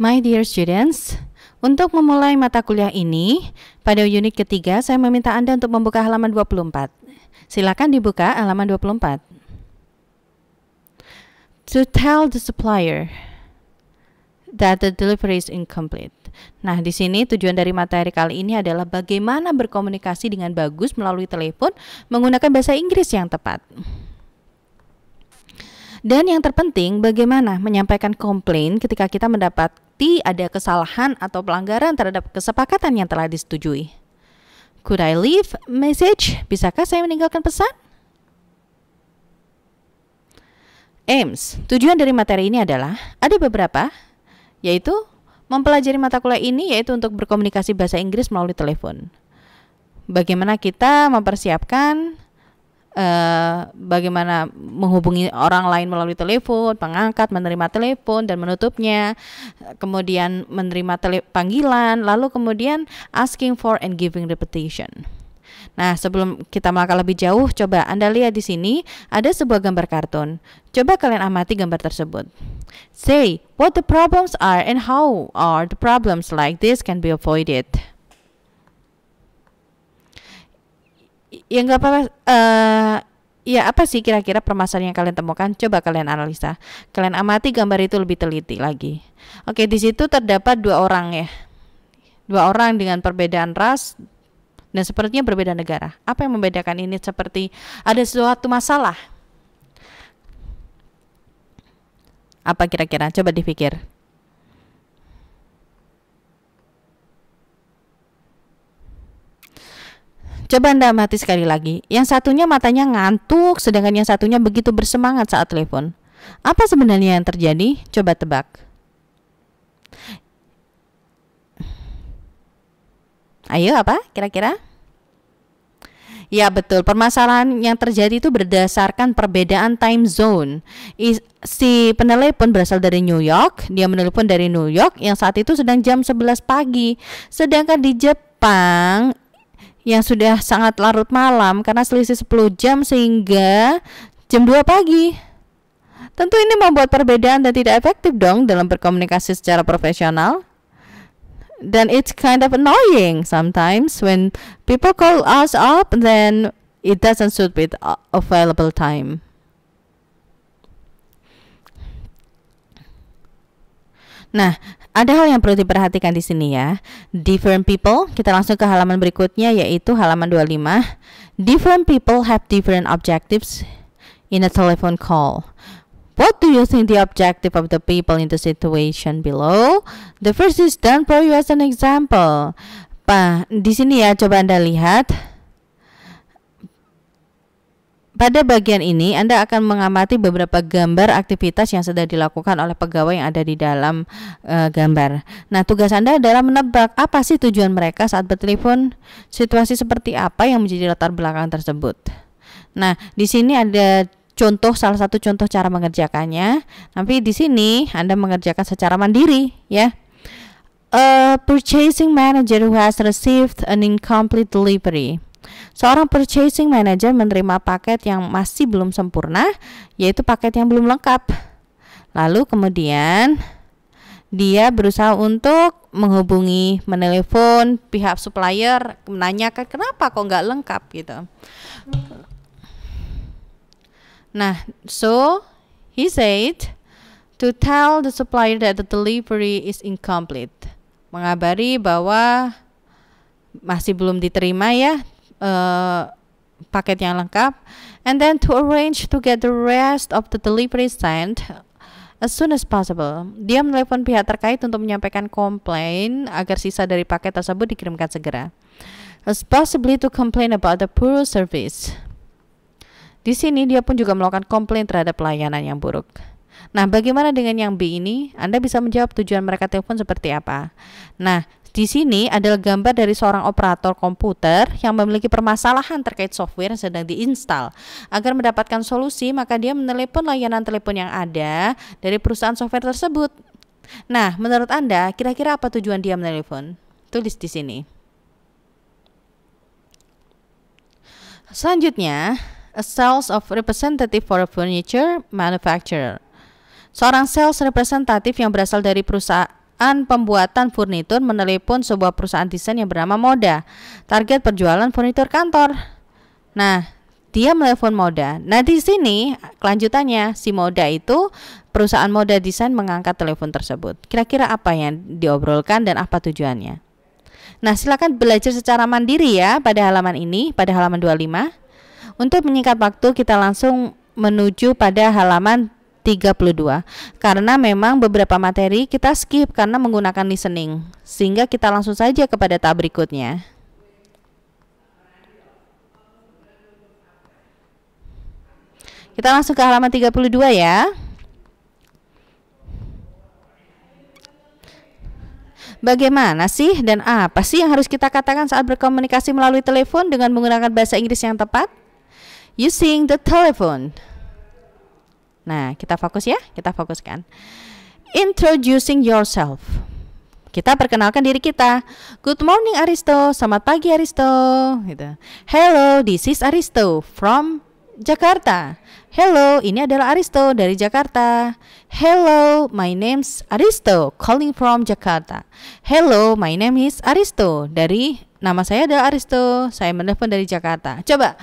My dear students, untuk memulai mata kuliah ini, pada unit ketiga saya meminta Anda untuk membuka halaman 24. Silakan dibuka halaman 24. To tell the supplier that the delivery is incomplete. Nah, di sini tujuan dari materi kali ini adalah bagaimana berkomunikasi dengan bagus melalui telepon menggunakan bahasa Inggris yang tepat. Dan yang terpenting, bagaimana menyampaikan komplain ketika kita mendapati ada kesalahan atau pelanggaran terhadap kesepakatan yang telah disetujui. Could I leave message? Bisakah saya meninggalkan pesan? Aims, tujuan dari materi ini adalah ada beberapa, yaitu mempelajari mata kuliah ini yaitu untuk berkomunikasi bahasa Inggris melalui telepon. Bagaimana kita mempersiapkan uh, bagaimana menghubungi orang lain melalui telepon, pengangkat, menerima telepon dan menutupnya, kemudian menerima panggilan, lalu kemudian asking for and giving repetition. Nah, sebelum kita melangkah lebih jauh, coba Anda lihat di sini ada sebuah gambar kartun. Coba kalian amati gambar tersebut. Say what the problems are and how are the problems like this can be avoided. Ya nggak apa-apa. Uh, ya apa sih kira-kira permasalahan yang kalian temukan? Coba kalian analisa. Kalian amati gambar itu lebih teliti lagi. Oke di situ terdapat dua orang ya. Dua orang dengan perbedaan ras dan sepertinya berbeda negara. Apa yang membedakan ini? Seperti ada suatu masalah. Apa kira-kira? Coba dipikir Coba Anda amati sekali lagi. Yang satunya matanya ngantuk, sedangkan yang satunya begitu bersemangat saat telepon. Apa sebenarnya yang terjadi? Coba tebak. Ayo apa kira-kira? Ya betul, permasalahan yang terjadi itu berdasarkan perbedaan time zone. si penelepon berasal dari New York, dia menelepon dari New York yang saat itu sedang jam 11 pagi. Sedangkan di Jepang yang sudah sangat larut malam karena selisih 10 jam sehingga jam 2 pagi. Tentu ini membuat perbedaan dan tidak efektif dong dalam berkomunikasi secara profesional. Dan it's kind of annoying sometimes when people call us up then it doesn't suit with available time. Nah, ada hal yang perlu diperhatikan di sini ya. Different people, kita langsung ke halaman berikutnya yaitu halaman 25. Different people have different objectives in a telephone call. What do you think the objective of the people in the situation below? The first is done for you as an example. Pak, di sini ya coba Anda lihat pada bagian ini, Anda akan mengamati beberapa gambar aktivitas yang sudah dilakukan oleh pegawai yang ada di dalam uh, gambar. Nah, tugas Anda adalah menebak apa sih tujuan mereka saat bertelepon, situasi seperti apa yang menjadi latar belakang tersebut. Nah, di sini ada contoh salah satu contoh cara mengerjakannya. Tapi di sini Anda mengerjakan secara mandiri, ya. A purchasing manager who has received an incomplete delivery Seorang purchasing manager menerima paket yang masih belum sempurna, yaitu paket yang belum lengkap. Lalu kemudian dia berusaha untuk menghubungi, menelepon pihak supplier, menanyakan kenapa kok nggak lengkap gitu. Nah, so he said to tell the supplier that the delivery is incomplete. Mengabari bahwa masih belum diterima ya uh, paket yang lengkap and then to arrange to get the rest of the delivery sent as soon as possible. Dia menelepon pihak terkait untuk menyampaikan komplain agar sisa dari paket tersebut dikirimkan segera. As possibly to complain about the poor service. Di sini dia pun juga melakukan komplain terhadap pelayanan yang buruk. Nah, bagaimana dengan yang B ini? Anda bisa menjawab tujuan mereka telepon seperti apa. Nah, di sini adalah gambar dari seorang operator komputer yang memiliki permasalahan terkait software yang sedang diinstal. Agar mendapatkan solusi, maka dia menelepon layanan telepon yang ada dari perusahaan software tersebut. Nah, menurut Anda, kira-kira apa tujuan dia menelepon? Tulis di sini. Selanjutnya, a sales of representative for a furniture manufacturer. Seorang sales representatif yang berasal dari perusahaan perusahaan pembuatan furnitur menelepon sebuah perusahaan desain yang bernama Moda. Target perjualan furnitur kantor. Nah, dia menelepon Moda. Nah, di sini kelanjutannya si Moda itu perusahaan Moda desain mengangkat telepon tersebut. Kira-kira apa yang diobrolkan dan apa tujuannya? Nah, silakan belajar secara mandiri ya pada halaman ini, pada halaman 25. Untuk menyingkat waktu, kita langsung menuju pada halaman 32 karena memang beberapa materi kita skip karena menggunakan listening sehingga kita langsung saja kepada tab berikutnya kita langsung ke halaman 32 ya Bagaimana sih dan apa sih yang harus kita katakan saat berkomunikasi melalui telepon dengan menggunakan bahasa Inggris yang tepat? Using the telephone. Nah, kita fokus ya, kita fokuskan. Introducing yourself. Kita perkenalkan diri kita. Good morning Aristo, selamat pagi Aristo. Gitu. Hello, this is Aristo from Jakarta. Hello, ini adalah Aristo dari Jakarta. Hello, my name's Aristo, calling from Jakarta. Hello, my name is Aristo dari nama saya adalah Aristo. Saya menelpon dari Jakarta. Coba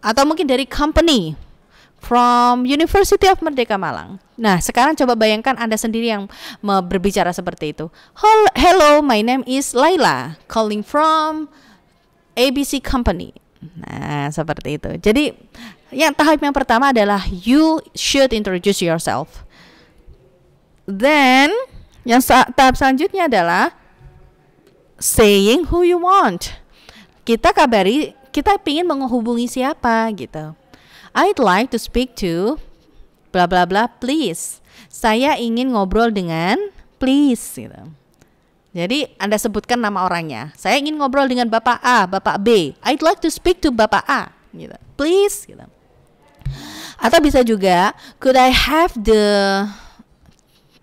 atau mungkin dari company from University of Merdeka Malang. Nah, sekarang coba bayangkan Anda sendiri yang berbicara seperti itu. Hello, my name is Laila, calling from ABC Company. Nah, seperti itu. Jadi, yang tahap yang pertama adalah you should introduce yourself. Then, yang tahap selanjutnya adalah saying who you want. Kita kabari, kita ingin menghubungi siapa gitu. I'd like to speak to bla bla bla please. Saya ingin ngobrol dengan please gitu. Jadi Anda sebutkan nama orangnya. Saya ingin ngobrol dengan Bapak A, Bapak B. I'd like to speak to Bapak A gitu. Please gitu. Atau bisa juga could I have the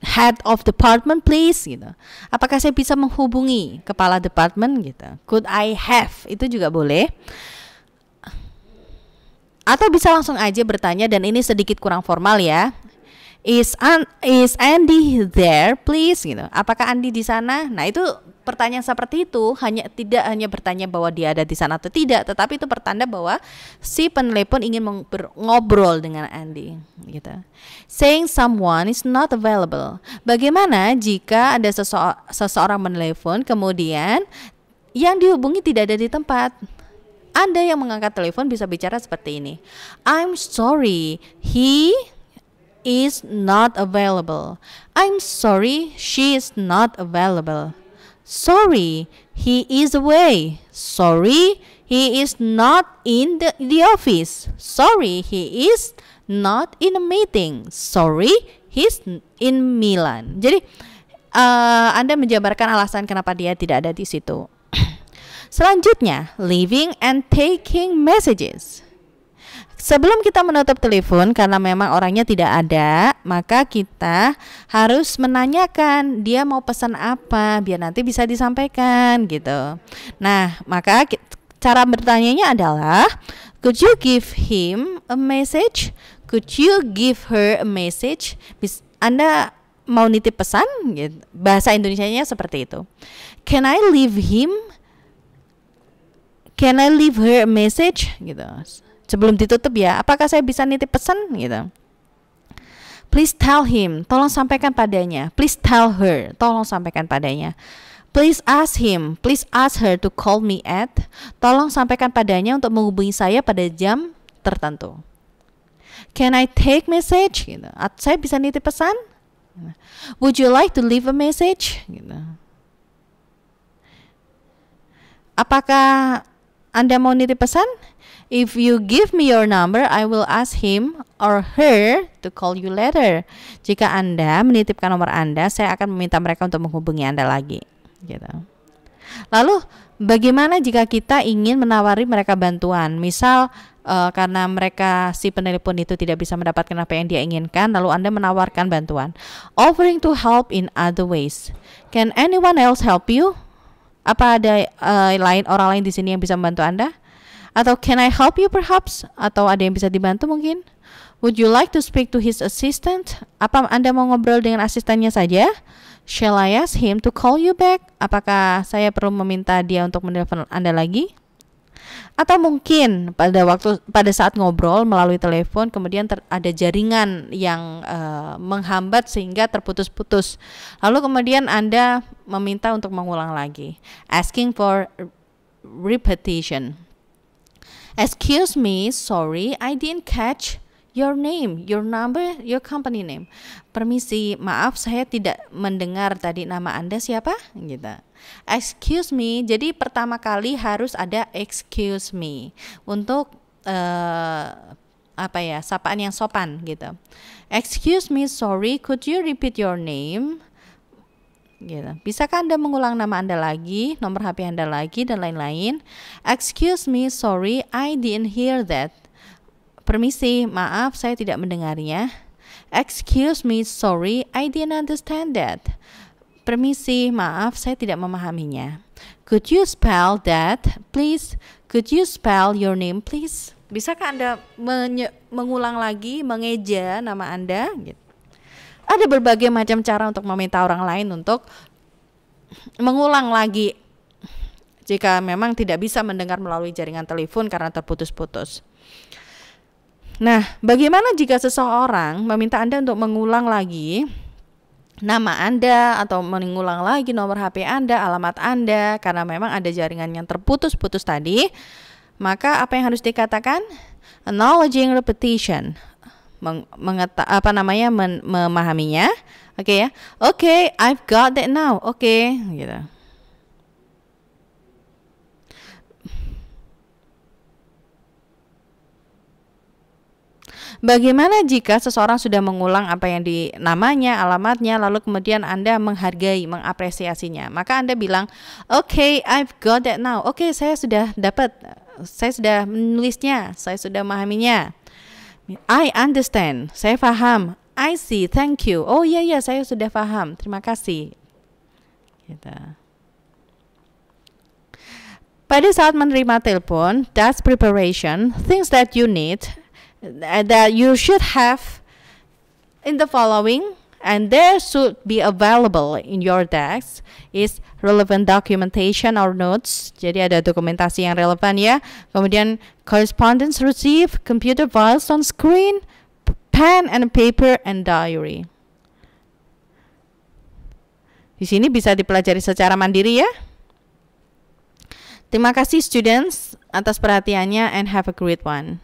head of department please gitu. Apakah saya bisa menghubungi kepala departemen gitu? Could I have itu juga boleh atau bisa langsung aja bertanya dan ini sedikit kurang formal ya. Is an is Andy there please? Gitu. Apakah Andy di sana? Nah itu pertanyaan seperti itu. Hanya tidak hanya bertanya bahwa dia ada di sana atau tidak tetapi itu pertanda bahwa si penelepon ingin ngobrol dengan Andy gitu. Saying someone is not available. Bagaimana jika ada sese seseorang menelepon kemudian yang dihubungi tidak ada di tempat anda yang mengangkat telepon bisa bicara seperti ini. I'm sorry, he is not available. I'm sorry, she is not available. Sorry, he is away. Sorry, he is not in the, the office. Sorry, he is not in a meeting. Sorry, he's in Milan. Jadi uh, Anda menjabarkan alasan kenapa dia tidak ada di situ. Selanjutnya, leaving and taking messages. Sebelum kita menutup telepon karena memang orangnya tidak ada, maka kita harus menanyakan dia mau pesan apa biar nanti bisa disampaikan gitu. Nah, maka cara bertanyanya adalah could you give him a message? Could you give her a message? Anda mau nitip pesan? Gitu. Bahasa Indonesianya seperti itu. Can I leave him Can I leave her a message? Gitu. Sebelum ditutup ya, apakah saya bisa nitip pesan gitu? Please tell him, tolong sampaikan padanya. Please tell her, tolong sampaikan padanya. Please ask him, please ask her to call me at. Tolong sampaikan padanya untuk menghubungi saya pada jam tertentu. Can I take message? Gitu. Saya bisa nitip pesan? Would you like to leave a message? Gitu. Apakah anda mau nitip pesan? If you give me your number, I will ask him or her to call you later. Jika Anda menitipkan nomor Anda, saya akan meminta mereka untuk menghubungi Anda lagi. Gitu. Lalu, bagaimana jika kita ingin menawari mereka bantuan? Misal uh, karena mereka si penelepon itu tidak bisa mendapatkan apa yang dia inginkan, lalu Anda menawarkan bantuan. Offering to help in other ways. Can anyone else help you? Apa ada uh, lain orang lain di sini yang bisa membantu Anda? Atau can I help you perhaps? Atau ada yang bisa dibantu mungkin? Would you like to speak to his assistant? Apa Anda mau ngobrol dengan asistennya saja? Shall I ask him to call you back? Apakah saya perlu meminta dia untuk menelpon Anda lagi? Atau mungkin pada waktu pada saat ngobrol melalui telepon kemudian ter, ada jaringan yang uh, menghambat sehingga terputus-putus. Lalu kemudian Anda meminta untuk mengulang lagi. Asking for repetition. Excuse me, sorry, I didn't catch your name, your number, your company name. Permisi, maaf saya tidak mendengar tadi nama Anda siapa? gitu. Excuse me. Jadi pertama kali harus ada excuse me untuk uh, apa ya, sapaan yang sopan gitu. Excuse me, sorry, could you repeat your name? gitu. Bisakah Anda mengulang nama Anda lagi, nomor HP Anda lagi dan lain-lain? Excuse me, sorry, I didn't hear that. Permisi, maaf saya tidak mendengarnya. Excuse me, sorry, I didn't understand that. Permisi, maaf saya tidak memahaminya. Could you spell that, please? Could you spell your name, please? Bisakah Anda mengulang lagi, mengeja nama Anda? Gitu. Ada berbagai macam cara untuk meminta orang lain untuk mengulang lagi jika memang tidak bisa mendengar melalui jaringan telepon karena terputus-putus. Nah, bagaimana jika seseorang meminta Anda untuk mengulang lagi nama Anda atau mengulang lagi nomor HP Anda, alamat Anda karena memang ada jaringan yang terputus-putus tadi? Maka apa yang harus dikatakan? Acknowledging repetition. Meng, mengeta, apa namanya memahaminya. Oke okay ya. Oke, okay, I've got that now. Oke, okay, gitu. Bagaimana jika seseorang sudah mengulang apa yang di namanya, alamatnya, lalu kemudian Anda menghargai, mengapresiasinya? Maka Anda bilang, "Oke, okay, I've got that now." Oke, okay, saya sudah dapat, saya sudah menulisnya, saya sudah memahaminya. I understand, saya paham. I see, thank you. Oh iya iya, saya sudah paham. Terima kasih. Gitu. Pada saat menerima telepon, that's preparation, things that you need that you should have in the following and there should be available in your desk is relevant documentation or notes. Jadi ada dokumentasi yang relevan ya. Kemudian correspondence receive, computer files on screen, pen and paper and diary. Di sini bisa dipelajari secara mandiri ya. Terima kasih students atas perhatiannya and have a great one.